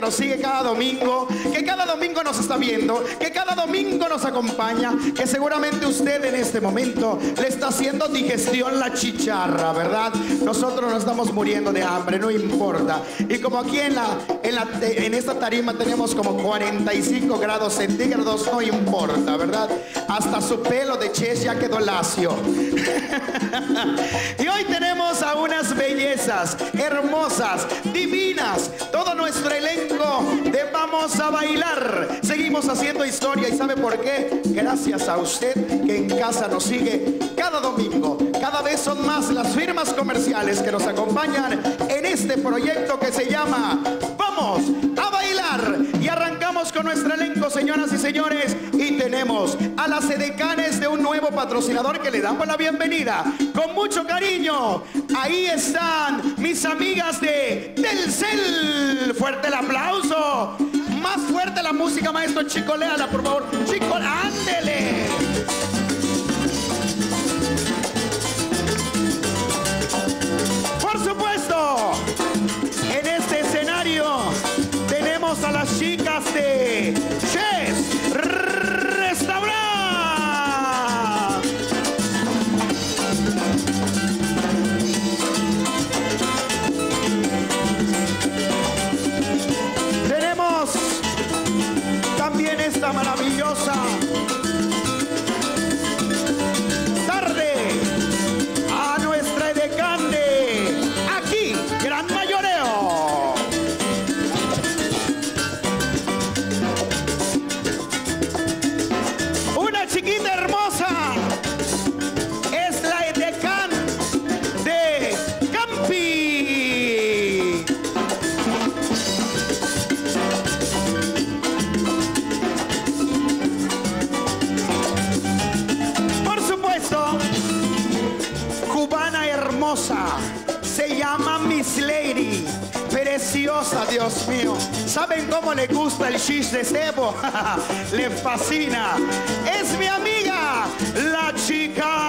nos sigue cada domingo, que cada domingo nos está viendo, que cada domingo nos acompaña, que seguramente usted en este momento le está haciendo digestión la chicharra, ¿verdad? Nosotros nos estamos muriendo de hambre, no importa. Y como aquí en, la, en, la, en esta tarima tenemos como 45 grados centígrados, no importa, ¿verdad? Hasta su pelo de ches ya quedó lacio. y hoy tenemos hermosas, divinas, todo nuestro elenco de Vamos a Bailar. Seguimos haciendo historia y ¿sabe por qué? Gracias a usted que en casa nos sigue cada domingo. Cada vez son más las firmas comerciales que nos acompañan en este proyecto que se llama Vamos a Bailar. Y arrancamos con nuestro elenco, señoras y señores. A las edecanes de un nuevo patrocinador que le damos la bienvenida. Con mucho cariño. Ahí están mis amigas de Telcel. Fuerte el aplauso. Más fuerte la música, maestro Chico, léala, por favor. Chico, ándele. Por supuesto, en este escenario tenemos a las chicas de también esta maravillosa se llama Miss Lady. Preciosa, Dios mío. ¿Saben cómo le gusta el shish de cebo? le fascina. Es mi amiga, la chica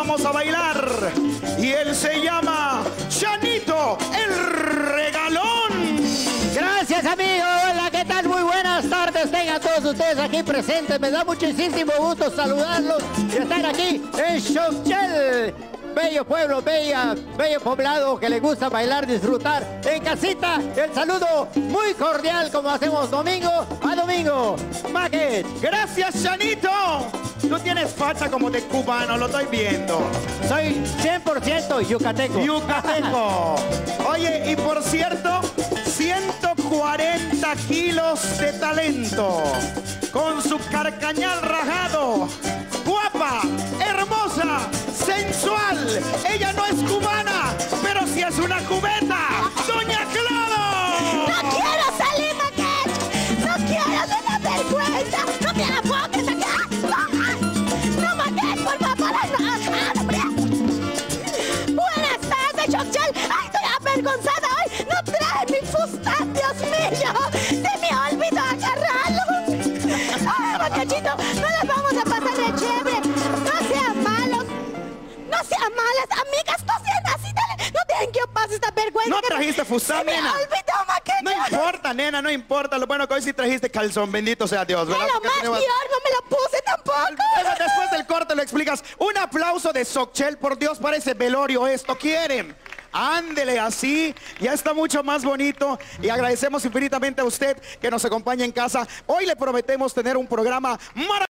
Vamos a Bailar. Y él se llama Chanito el Regalón. Gracias amigo, hola, ¿qué tal? Muy buenas tardes, tengan todos ustedes aquí presentes. Me da muchísimo gusto saludarlos y estar aquí en Xochel. Bello pueblo, bella, bello poblado que le gusta bailar, disfrutar. En casita, el saludo muy cordial como hacemos domingo a domingo. Maquet. Gracias, Chanito. Tú tienes facha como de cubano, lo estoy viendo. Soy 100% yucateco. Yucateco. Oye, y por cierto, 140 kilos de talento. Con su carcañal rajado. Guapa, hermosa, sensual. Ella no es cubana, pero sí es una cubeta. ¡No las vamos a pasar de chévere! ¡No sean malos! ¡No sean malas! ¡Amigas, no sean así! Dale, ¡No dejen que yo pase esta vergüenza! ¿No que trajiste fustán, ¡Se me nena? olvidó! No importa, nena, no importa. Lo bueno que hoy sí trajiste calzón, bendito sea Dios, ¿verdad? Pero más tenemos- peor, no me lo puse tampoco. Después del corte lo explicas. Un aplauso de Sochel, por Dios, parece velorio esto. ¿Quieren? Ándele así, ya está mucho más bonito y agradecemos infinitamente a usted que nos acompaña en casa. Hoy le prometemos tener un programa maravilloso.